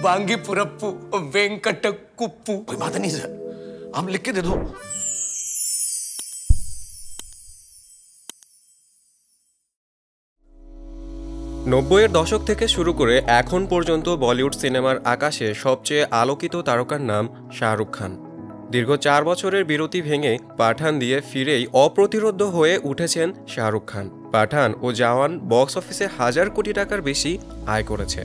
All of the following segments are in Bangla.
वांगी पुरप्पू वेंकट कुप्पू कोई बात नहीं सर आप लिख के दे दो নব্বইয়ের দশক থেকে শুরু করে এখন পর্যন্ত বলিউড সিনেমার আকাশে সবচেয়ে আলোকিত তারকার নাম শাহরুখ খান দীর্ঘ চার বছরের বিরতি ভেঙে পাঠান দিয়ে ফিরেই অপ্রতিরোধ হয়ে উঠেছেন শাহরুখ খান পাঠান ও জওয়ান বক্স অফিসে হাজার কোটি টাকার বেশি আয় করেছে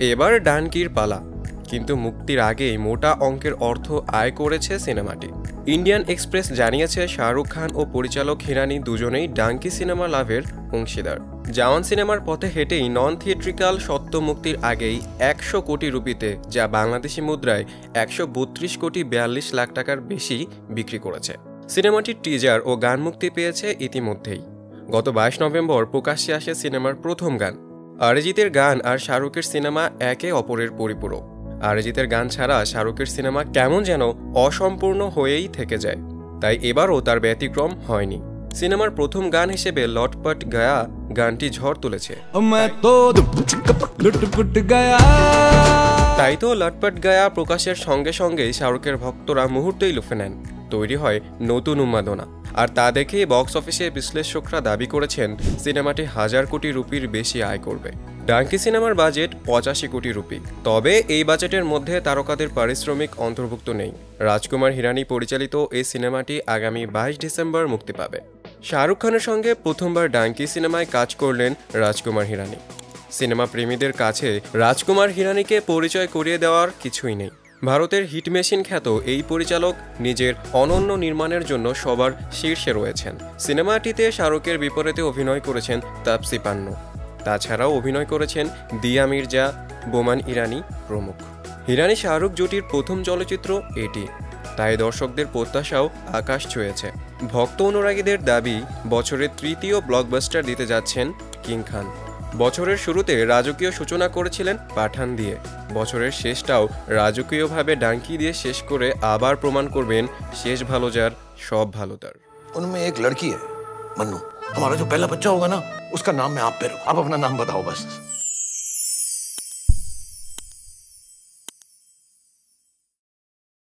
এবার ডানকির পালা। কিন্তু মুক্তির আগেই মোটা অঙ্কের অর্থ আয় করেছে সিনেমাটি। ইন্ডিয়ান এক্সপ্রেস জানিয়েছে, শাহরুখ খান ও পরিচালক হিরানি দুজনেই ডাঙ্কি সিনেমা লাভের অংশীদার। জাওয়ান সিনেমার পথে হেঁটেই নন থিয়েট্রিক্যাল সত্য মুক্তির আগেই একশো কোটি রুপিতে, যা বাংলাদেশি মুদ্রায় একশো বত্রিশ কোটি বিয়াল্লিশ লাখ টাকার বেশি বিক্রি করেছে। সিনেমাটির টিজার ও গান মুক্তি পেয়েছে ইতিমধ্যেই। গত বাইশ নভেম্বর প্রকাশ্যে আসে সিনেমার প্রথম গান। আরিজিতের গান আর শাহরুখের সিনেমা একে অপরের পরিপূরক। আরিজিতের গান ছাড়া শাহরুখের সিনেমা কেমন যেন অসম্পূর্ণ হয়েই থেকে যায়। তাই এবারও তার ব্যতিক্রম হয়নি। সিনেমার প্রথম গান হিসেবে লটপট গায়া গানটি ঝড় তুলেছে। তাই তো লটপট গায়া প্রকাশের সঙ্গে সঙ্গে শাহরুখের ভক্তরা মুহূর্তেই লুফে নেন। তৈরি হয় নতুন উন্মাদনা। আর তা দেখেই বক্স অফিসে বিশ্লেষকরা দাবি করেছেন সিনেমাটি হাজার কোটি রুপির বেশি আয় করবে। ডাঙ্কি সিনেমার বাজেট পঁচাশি কোটি রুপি। তবে এই বাজেটের মধ্যে তারকাদের পারিশ্রমিক অন্তর্ভুক্ত নেই। রাজকুমার হিরানি পরিচালিত এই সিনেমাটি আগামী বাইশ ডিসেম্বর মুক্তি পাবে। শাহরুখ খানের সঙ্গে প্রথমবার ডাঙ্কি সিনেমায় কাজ করলেন রাজকুমার হিরানি। সিনেমা প্রেমীদের কাছে রাজকুমার হিরানিকে পরিচয় করিয়ে দেওয়ার কিছুই নেই। ভারতের হিট মেশিন খ্যাত এই পরিচালক নিজের অনন্য নির্মাণের জন্য সবার শীর্ষে রয়েছেন। সিনেমাটিতে শাহরুখের বিপরীতে অভিনয় করেছেন তাপসি পান্নু। তাছাড়াও অভিনয় করেছেন দিয়া মির্জা, বোমান ইরানি প্রমুখ। হিরানি শাহরুখ জুটির প্রথম চলচ্চিত্র এটি। তাই দর্শকদের প্রত্যাশাও আকাশ ছুঁয়েছে। ভক্ত অনুরাগীদের দাবি, বছরের তৃতীয় ব্লকবাস্টার দিতে যাচ্ছেন কিং খান। বছরের শুরুতে রাজকীয় সূচনা করেছিলেন পাঠান দিয়ে বছরের শেষটাও রাজকীয়ভাবে ডাঙ্কি দিয়ে শেষ করে আবার প্রমাণ করবেন শেষ ভালো যার সব ভালো তার उनमें एक लड़की है मन्नू हमारा जो पहला बच्चा होगा ना उसका नाम मैं आप पे रखूं। आप अपना नाम बताओ बस